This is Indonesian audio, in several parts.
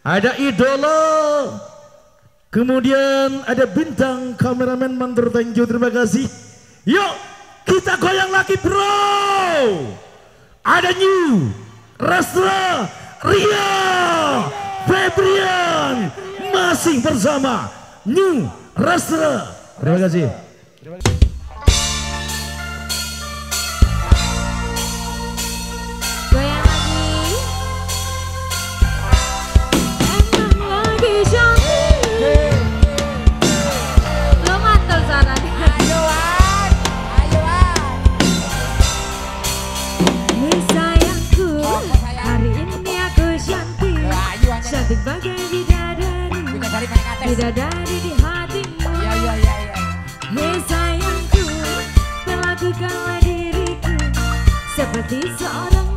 Ada idola. Kemudian ada bintang kameramen Mantur Tanjo terima kasih. Yuk kita goyang lagi bro. Ada New, Rastra, Ria, Febrian masih bersama New Rastra. Terima kasih. Terima kasih. Bidadari di hatimu ya, ya, ya, ya. Hei sayangku Perlakukanlah diriku Seperti seorang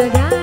New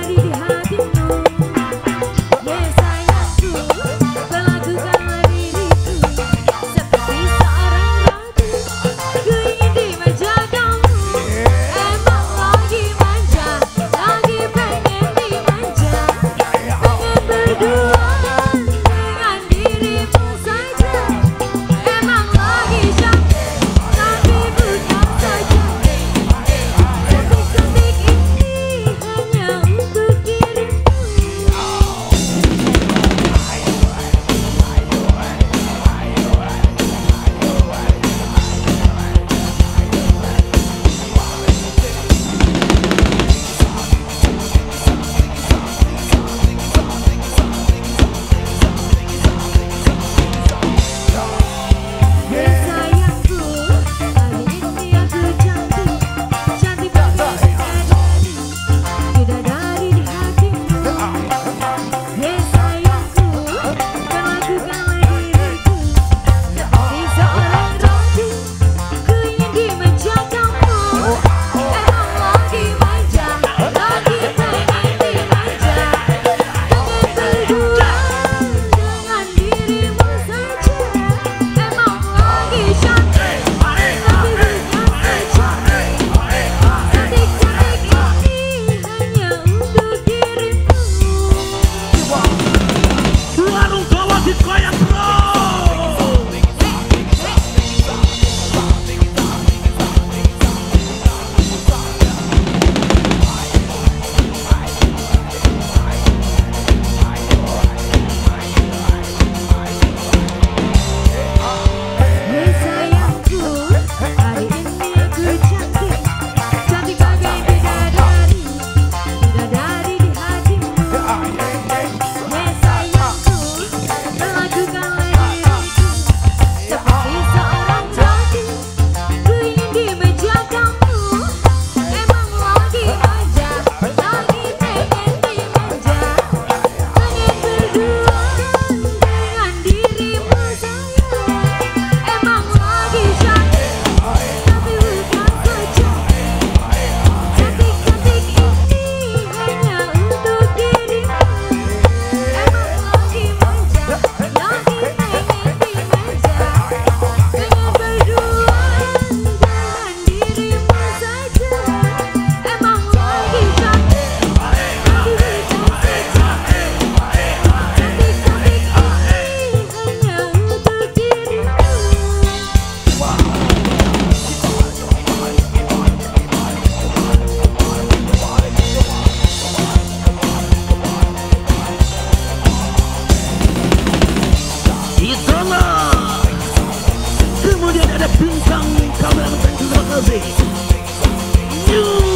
you